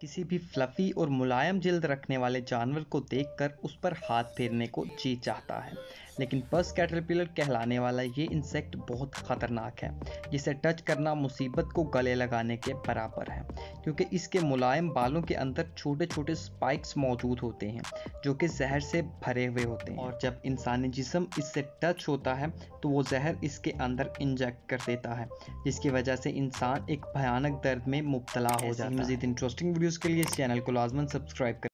किसी भी फ्लफी और मुलायम जल्द रखने वाले जानवर को देखकर उस पर हाथ फेरने को जी चाहता है। लेकिन बस कैटरपिलर कहलाने वाला ये इंसेक्ट बहुत ख़तरनाक है। जिसे टच करना मुसीबत को गले लगाने के बराबर है क्योंकि इसके मुलायम बालों के अंदर छोटे छोटे स्पाइक्स मौजूद होते हैं जो कि जहर से भरे हुए होते हैं। और जब इंसानी जिसम इससे टच होता है तो वो जहर इसके अंदर इंजेक्ट कर देता है जिसकी वजह से इंसान एक भयानक दर्द में मुबतला हो जाता है। मजीद इंटरेस्टिंग वीडियोज़ के लिए इस चैनल को लाजमन सब्सक्राइब कर।